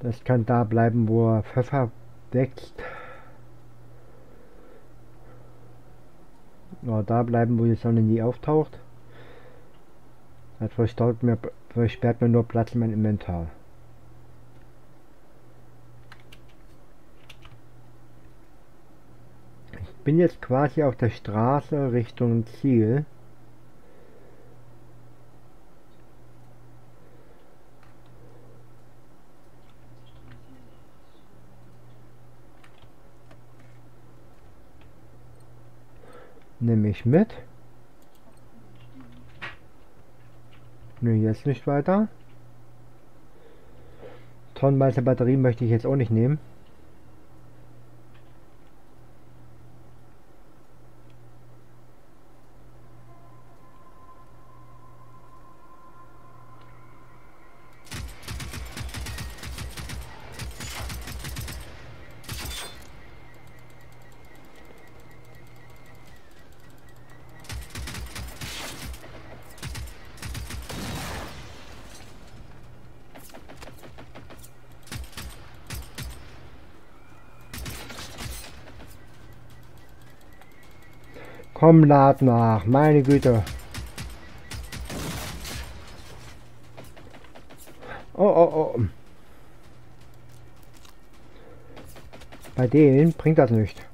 Das kann da bleiben, wo Pfeffer wächst. Oder da bleiben, wo die Sonne nie auftaucht. Das versperrt mir, versperrt mir nur Platz in meinem Inventar. Ich bin jetzt quasi auf der Straße Richtung Ziel. Nehme ich mit. Nö, jetzt nicht weiter. Tonnenweise Batterie möchte ich jetzt auch nicht nehmen. Komm, lad nach, meine Güte. Oh, oh, oh. Bei denen bringt das nicht.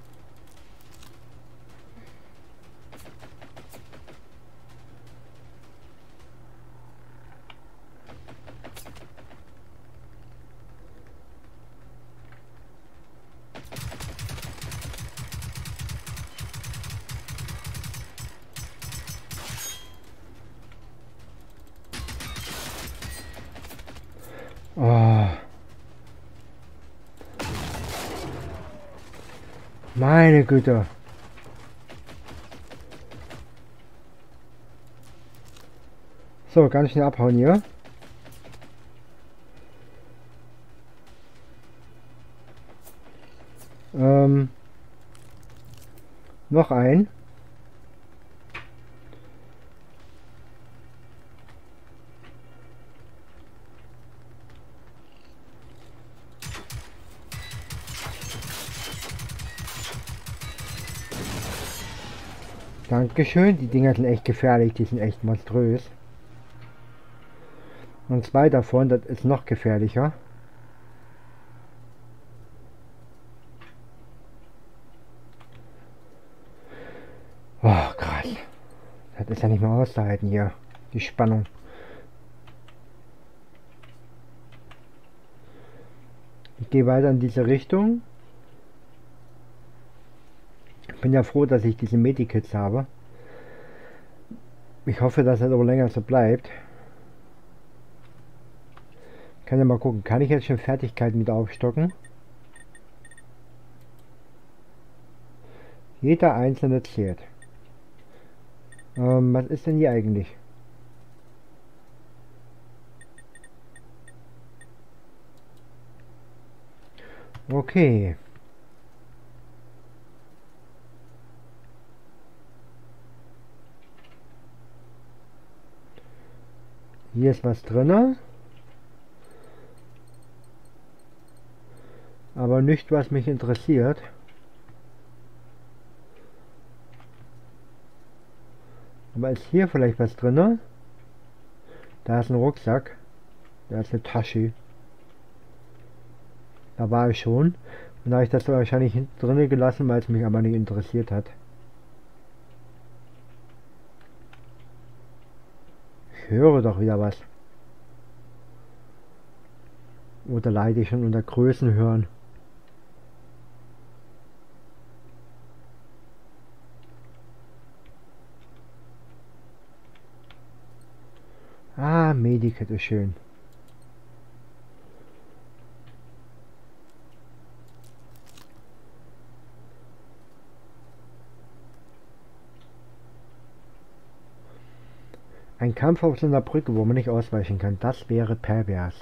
Oh. Meine Güte. So, ganz schnell abhauen hier. Ähm, noch ein. Dankeschön. Die Dinger sind echt gefährlich. Die sind echt monströs. Und zwei davon, das ist noch gefährlicher. Oh, krass. Das ist ja nicht mehr auszuhalten hier. Die Spannung. Ich gehe weiter in diese Richtung. bin ja froh, dass ich diese Medikits habe. Ich hoffe, dass das aber länger so bleibt. Kann ja mal gucken, kann ich jetzt schon Fertigkeiten mit aufstocken? Jeder einzelne zählt. Ähm, was ist denn hier eigentlich? Okay. Hier ist was drin. Aber nicht, was mich interessiert. Aber ist hier vielleicht was drin? Da ist ein Rucksack. Da ist eine Tasche. Da war ich schon. Und da habe ich das wahrscheinlich hinten drin gelassen, weil es mich aber nicht interessiert hat. Höre doch wieder was. Oder leide ich schon unter Größen hören? Ah, Medikit ist schön. Ein Kampf auf so einer Brücke, wo man nicht ausweichen kann, das wäre pervers.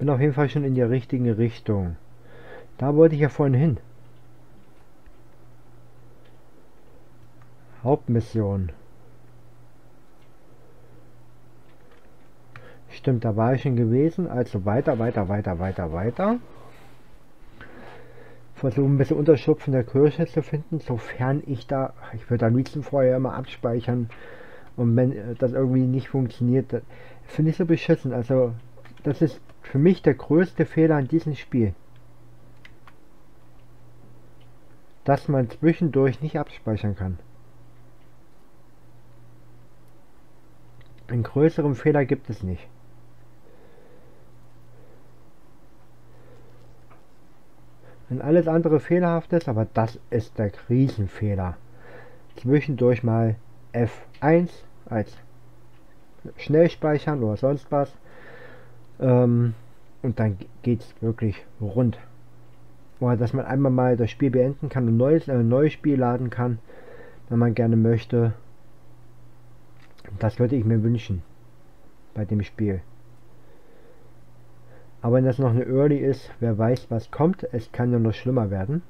Bin auf jeden Fall schon in der richtigen Richtung. Da wollte ich ja vorhin hin. Hauptmission. Stimmt, da war ich schon gewesen. Also weiter, weiter, weiter, weiter, weiter. Versuchen ein bisschen Unterschlupf in der Kirche zu finden, sofern ich da... Ich würde am liebsten vorher immer abspeichern. Und wenn äh, das irgendwie nicht funktioniert, finde ich so beschissen. Also, das ist für mich der größte Fehler an diesem Spiel. Dass man zwischendurch nicht abspeichern kann. Einen größeren Fehler gibt es nicht. Wenn alles andere fehlerhaft ist, aber das ist der Krisenfehler. Zwischendurch mal F1 als Schnellspeichern oder sonst was. Ähm, und dann geht es wirklich rund. Oder dass man einmal mal das Spiel beenden kann und neues, äh, ein neues Spiel laden kann, wenn man gerne möchte. Das würde ich mir wünschen bei dem Spiel. Aber wenn das noch eine Early ist, wer weiß, was kommt. Es kann ja noch schlimmer werden.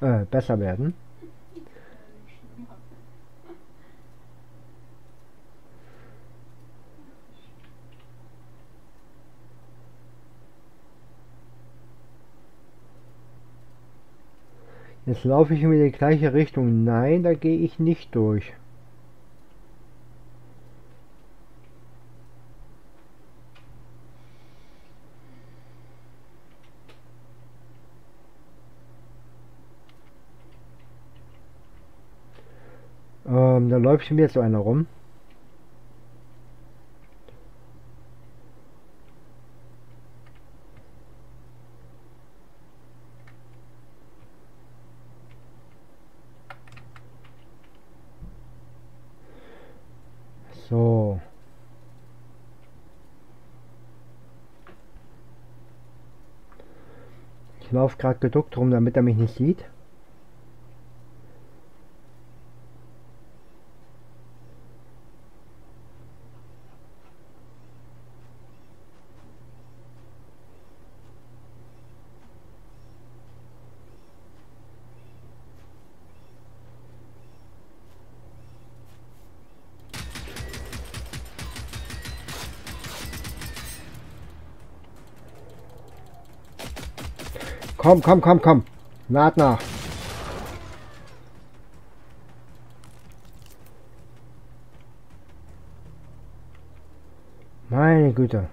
Äh, besser werden. Jetzt laufe ich in die gleiche Richtung. Nein, da gehe ich nicht durch. Ähm, da läuft schon wieder so einer rum. So. Ich laufe gerade geduckt rum, damit er mich nicht sieht. Komm, komm, komm, komm. Lad nach. Meine Güte.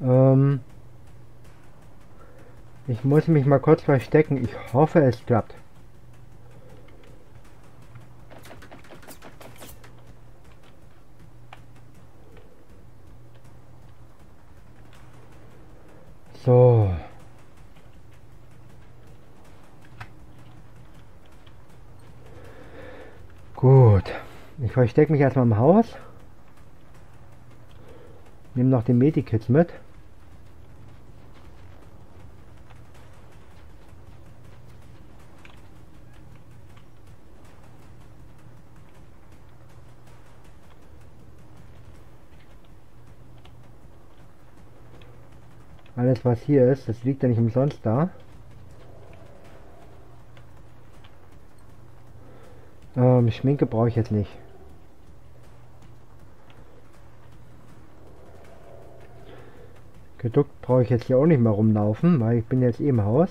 Ähm ich muss mich mal kurz verstecken. Ich hoffe, es klappt. So. Gut. Ich verstecke mich erstmal im Haus. Nehme noch den Medikits mit. Alles was hier ist, das liegt ja nicht umsonst da. Ähm, Schminke brauche ich jetzt nicht. Geduckt brauche ich jetzt hier auch nicht mehr rumlaufen, weil ich bin jetzt eh im Haus.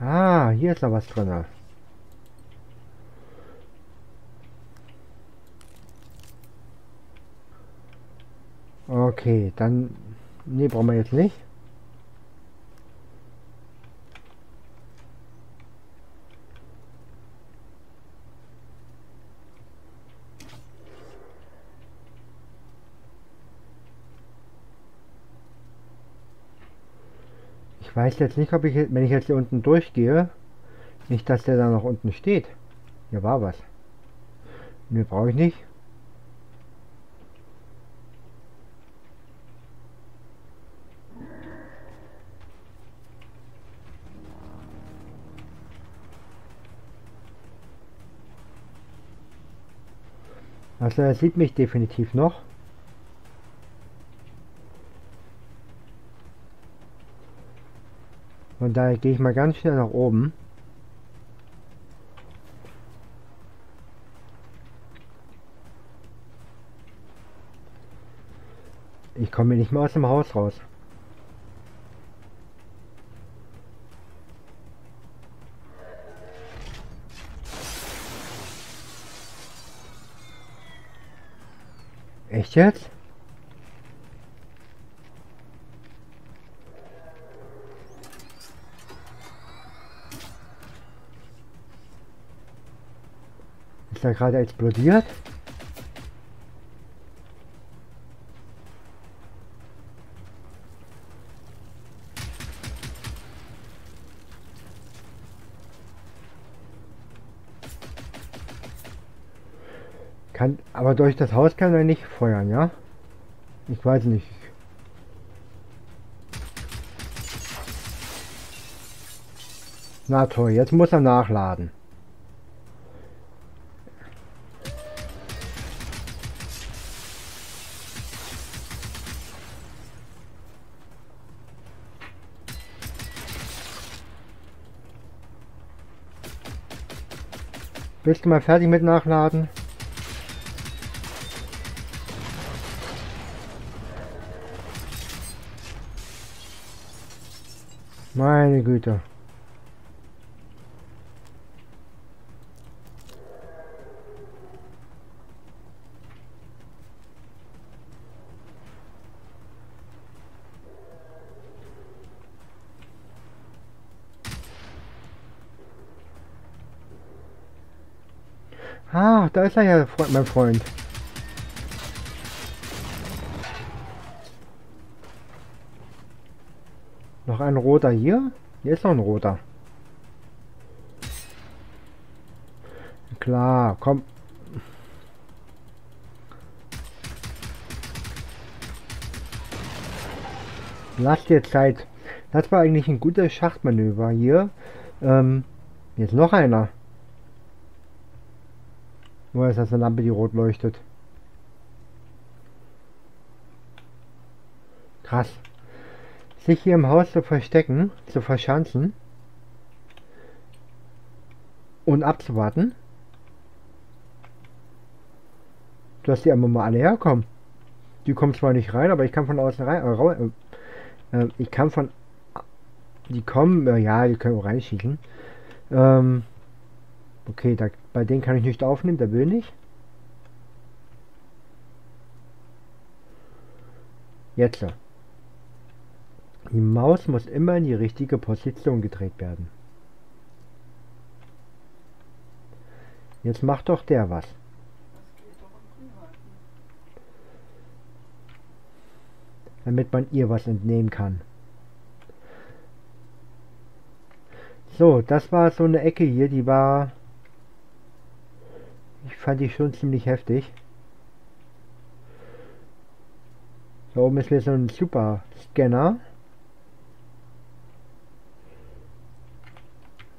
Hier ist da was drin. Okay, dann... Ne, brauchen wir jetzt nicht. Ich weiß jetzt nicht, ob ich, wenn ich jetzt hier unten durchgehe, nicht, dass der da noch unten steht. Hier war was. Ne, brauche ich nicht. Also er sieht mich definitiv noch. Und daher gehe ich mal ganz schnell nach oben. Ich komme nicht mehr aus dem Haus raus. Echt jetzt? Ist er gerade explodiert? Kann, aber durch das Haus kann er nicht feuern, ja? Ich weiß nicht. Na toll, jetzt muss er nachladen. Bist du mal fertig mit Nachladen? Meine Güte. Ah, da ist er ja, mein Freund. Noch ein roter hier? Hier ist noch ein roter. Klar, komm. Lass dir Zeit. Das war eigentlich ein gutes Schachtmanöver hier. Ähm, jetzt noch einer. Wo ist das eine Lampe, die rot leuchtet? Krass. Sich hier im Haus zu verstecken, zu verschanzen und abzuwarten, dass die einfach mal alle herkommen. Die kommen zwar nicht rein, aber ich kann von außen rein. Äh, äh, ich kann von. Die kommen, äh, ja, die können auch reinschießen. Ähm, Okay, da, bei denen kann ich nicht aufnehmen, der will nicht. Jetzt. Die Maus muss immer in die richtige Position gedreht werden. Jetzt macht doch der was. Damit man ihr was entnehmen kann. So, das war so eine Ecke hier, die war ich fand die schon ziemlich heftig. Da oben ist mir so ein super Scanner.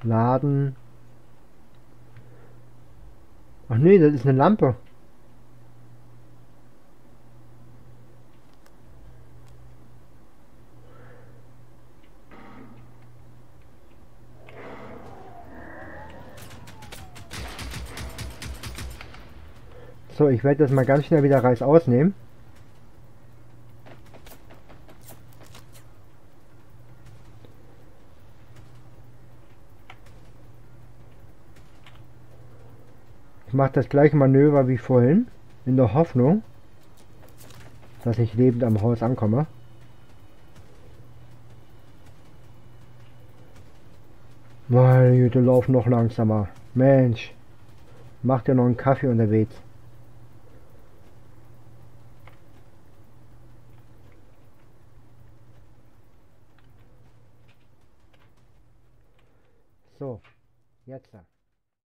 Laden. Ach nee, das ist eine Lampe. So, ich werde das mal ganz schnell wieder Reis ausnehmen. Ich mache das gleiche Manöver wie vorhin, in der Hoffnung, dass ich lebend am Haus ankomme. Meine Güte, lauf noch langsamer. Mensch, mach dir noch einen Kaffee unterwegs. So, ядлаа.